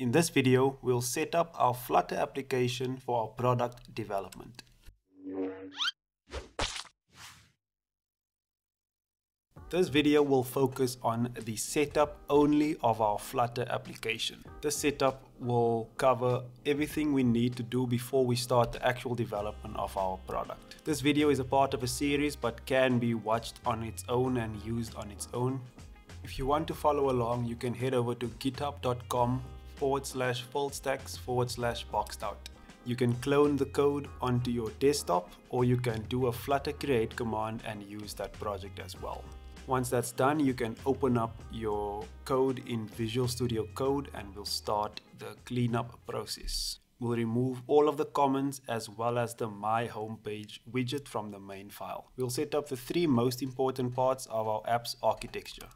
In this video, we'll set up our Flutter application for our product development. This video will focus on the setup only of our Flutter application. This setup will cover everything we need to do before we start the actual development of our product. This video is a part of a series but can be watched on its own and used on its own. If you want to follow along, you can head over to github.com forward slash filledstacks forward slash boxtout. You can clone the code onto your desktop or you can do a flutter create command and use that project as well. Once that's done, you can open up your code in Visual Studio Code and we'll start the cleanup process. We'll remove all of the comments as well as the My Homepage widget from the main file. We'll set up the three most important parts of our app's architecture.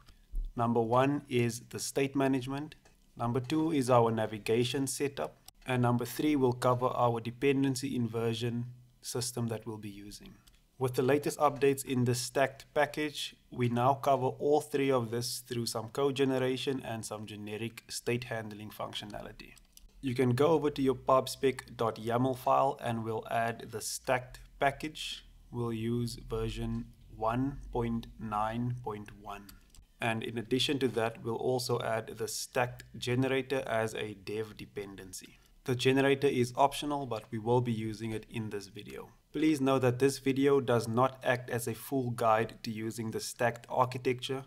Number one is the state management. Number two is our navigation setup. And number three will cover our dependency inversion system that we'll be using. With the latest updates in the stacked package, we now cover all three of this through some code generation and some generic state handling functionality. You can go over to your pubspec.yaml file and we'll add the stacked package. We'll use version 1.9.1. And in addition to that, we'll also add the stacked generator as a dev dependency. The generator is optional, but we will be using it in this video. Please know that this video does not act as a full guide to using the stacked architecture.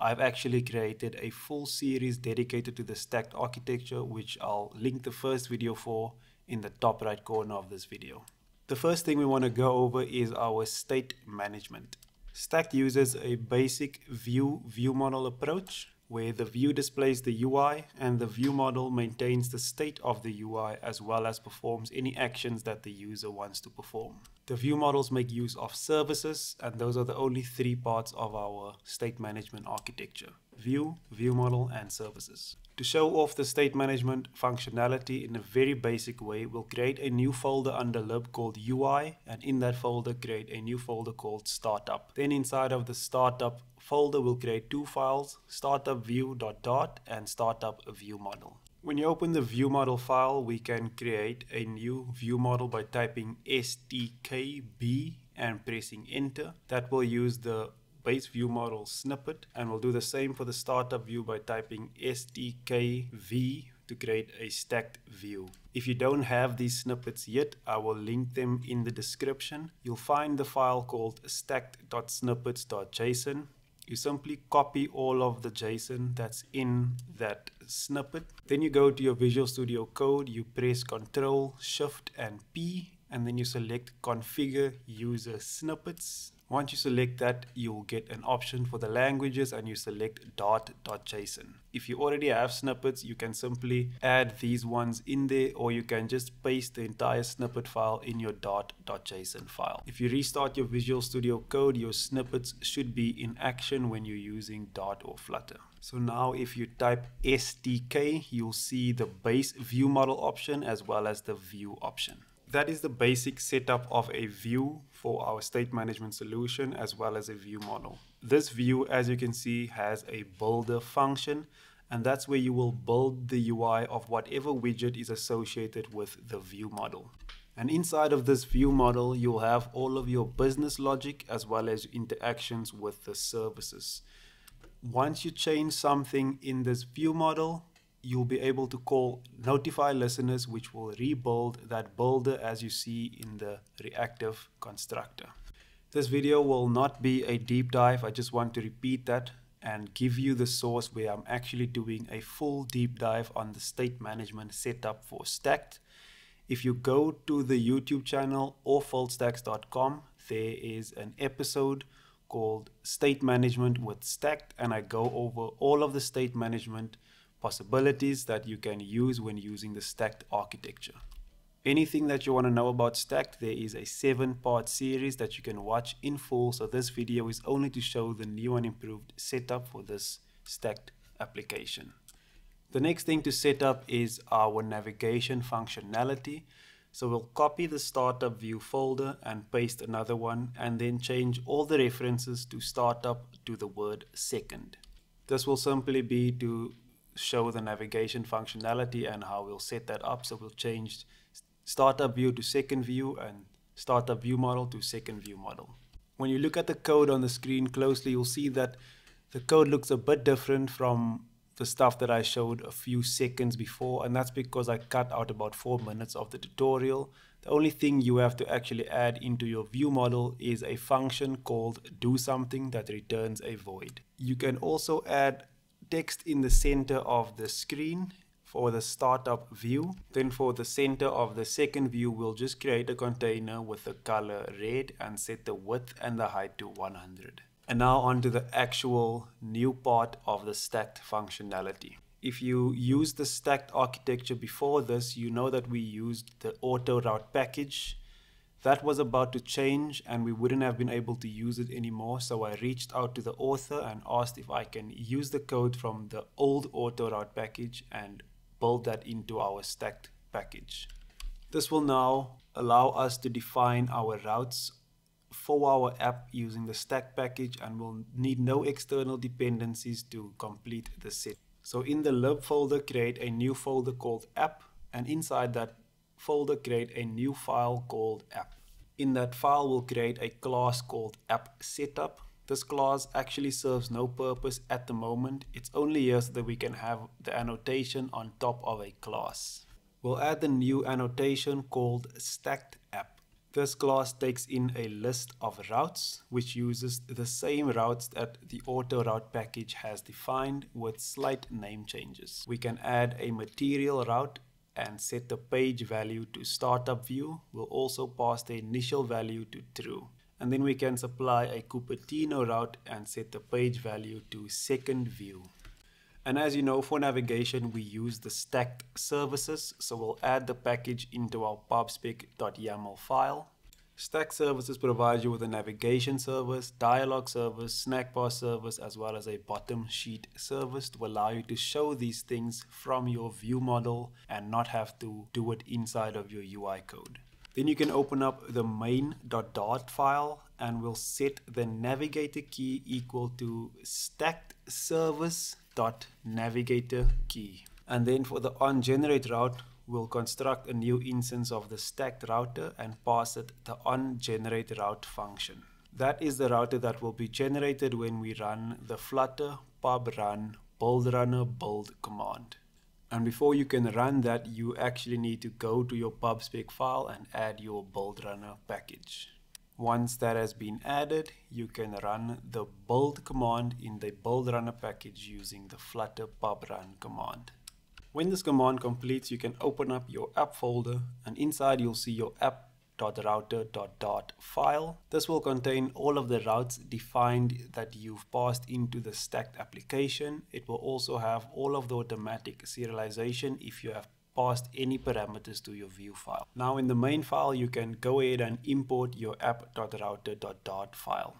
I've actually created a full series dedicated to the stacked architecture, which I'll link the first video for in the top right corner of this video. The first thing we want to go over is our state management. Stacked uses a basic view view model approach where the view displays the UI and the view model maintains the state of the UI as well as performs any actions that the user wants to perform. The view models make use of services and those are the only three parts of our state management architecture. View, view model and services. To show off the state management functionality in a very basic way, we'll create a new folder under lib called UI and in that folder create a new folder called startup. Then inside of the startup folder we'll create two files, startup view dot and startup view model. When you open the view model file, we can create a new view model by typing stkb and pressing enter. That will use the base view model snippet and we'll do the same for the startup view by typing stkv to create a stacked view. If you don't have these snippets yet, I will link them in the description. You'll find the file called stacked.snippets.json. You simply copy all of the JSON that's in that snippet. Then you go to your Visual Studio Code, you press Ctrl, Shift and P and then you select configure user snippets once you select that, you'll get an option for the languages and you select dart.json. If you already have snippets, you can simply add these ones in there or you can just paste the entire snippet file in your dart.json file. If you restart your Visual Studio Code, your snippets should be in action when you're using Dart or Flutter. So now if you type STK, you'll see the base view model option as well as the view option. That is the basic setup of a view for our state management solution as well as a view model. This view, as you can see, has a builder function and that's where you will build the UI of whatever widget is associated with the view model. And inside of this view model, you'll have all of your business logic as well as interactions with the services. Once you change something in this view model, you'll be able to call notify listeners which will rebuild that builder as you see in the reactive constructor. This video will not be a deep dive. I just want to repeat that and give you the source where I'm actually doing a full deep dive on the state management setup for Stacked. If you go to the YouTube channel or filledstacks.com, there is an episode called State Management with Stacked and I go over all of the state management possibilities that you can use when using the stacked architecture. Anything that you want to know about stacked, there is a seven part series that you can watch in full. So this video is only to show the new and improved setup for this stacked application. The next thing to set up is our navigation functionality. So we'll copy the startup view folder and paste another one and then change all the references to startup to the word second. This will simply be to show the navigation functionality and how we'll set that up. So we'll change startup view to second view and startup view model to second view model. When you look at the code on the screen closely, you'll see that the code looks a bit different from the stuff that I showed a few seconds before, and that's because I cut out about four minutes of the tutorial. The only thing you have to actually add into your view model is a function called do something that returns a void. You can also add text in the center of the screen for the startup view. Then for the center of the second view, we'll just create a container with the color red and set the width and the height to 100. And now onto the actual new part of the stacked functionality. If you use the stacked architecture before this, you know that we used the auto route package. That was about to change and we wouldn't have been able to use it anymore. So I reached out to the author and asked if I can use the code from the old auto route package and build that into our stacked package. This will now allow us to define our routes for our app using the stack package and we'll need no external dependencies to complete the set. So in the lib folder, create a new folder called app and inside that folder, create a new file called app. In that file, we'll create a class called app setup. This class actually serves no purpose at the moment. It's only here so that we can have the annotation on top of a class. We'll add the new annotation called stacked app. This class takes in a list of routes which uses the same routes that the auto route package has defined with slight name changes. We can add a material route and set the page value to startup view. We'll also pass the initial value to true. And then we can supply a Cupertino route and set the page value to second view. And as you know, for navigation, we use the stacked services. So we'll add the package into our pubspec.yaml file. Stack services provides you with a navigation service, dialog service, snack bar service, as well as a bottom sheet service to allow you to show these things from your view model and not have to do it inside of your UI code. Then you can open up the main.dart file and we'll set the navigator key equal to stacked service dot navigator key. And then for the on generate route, we'll construct a new instance of the stacked router and pass it the on generate route function. That is the router that will be generated when we run the flutter pub run build runner build command. And before you can run that, you actually need to go to your pubspec file and add your build runner package. Once that has been added, you can run the build command in the build runner package using the flutter pub run command. When this command completes, you can open up your app folder and inside you'll see your app.router.dart file. This will contain all of the routes defined that you've passed into the stacked application. It will also have all of the automatic serialization if you have passed any parameters to your view file. Now in the main file, you can go ahead and import your app.router.dart file.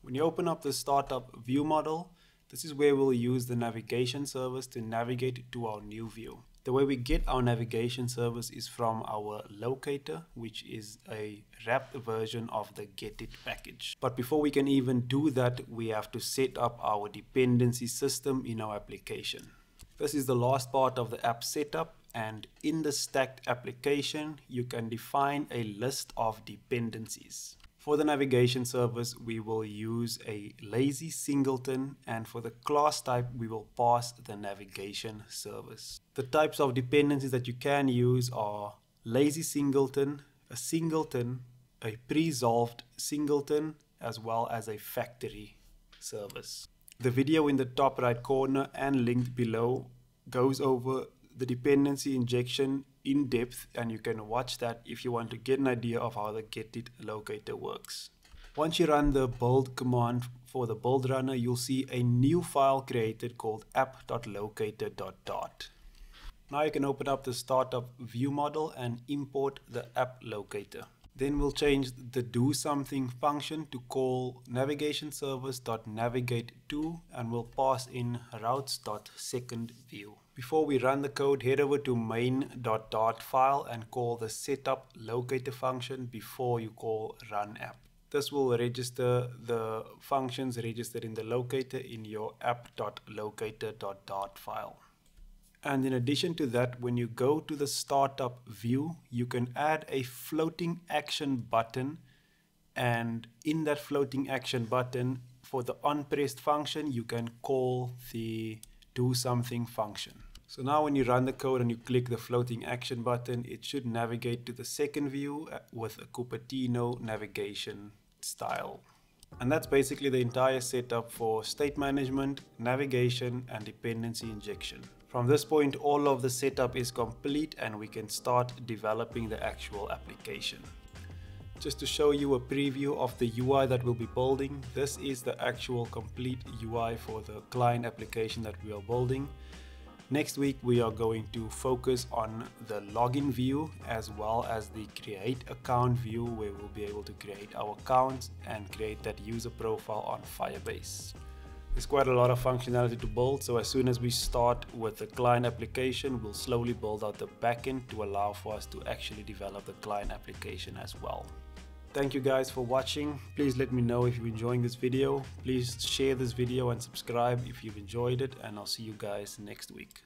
When you open up the startup view model, this is where we'll use the navigation service to navigate to our new view. The way we get our navigation service is from our locator, which is a wrapped version of the getit package. But before we can even do that, we have to set up our dependency system in our application. This is the last part of the app setup and in the stacked application, you can define a list of dependencies. For the navigation service, we will use a lazy singleton and for the class type, we will pass the navigation service. The types of dependencies that you can use are lazy singleton, a singleton, a pre-solved singleton, as well as a factory service. The video in the top right corner and linked below goes over the dependency injection in depth and you can watch that if you want to get an idea of how the getit locator works. Once you run the build command for the build runner, you'll see a new file created called app.locator.dart. Now you can open up the startup view model and import the app locator. Then we'll change the do something function to call navigation service.navigate to and we'll pass in routes.secondView. Before we run the code, head over to main.dart file and call the setup locator function before you call run app. This will register the functions registered in the locator in your app.locator.dart file. And in addition to that, when you go to the startup view, you can add a floating action button. And in that floating action button, for the onPressed function, you can call the do something function. So now when you run the code and you click the floating action button, it should navigate to the second view uh, with a Cupertino navigation style. And that's basically the entire setup for state management, navigation, and dependency injection. From this point, all of the setup is complete and we can start developing the actual application. Just to show you a preview of the UI that we'll be building, this is the actual complete UI for the client application that we are building. Next week, we are going to focus on the login view as well as the create account view where we'll be able to create our accounts and create that user profile on Firebase. There's quite a lot of functionality to build, so as soon as we start with the client application, we'll slowly build out the backend to allow for us to actually develop the client application as well. Thank you guys for watching. Please let me know if you're enjoying this video. Please share this video and subscribe if you've enjoyed it and I'll see you guys next week.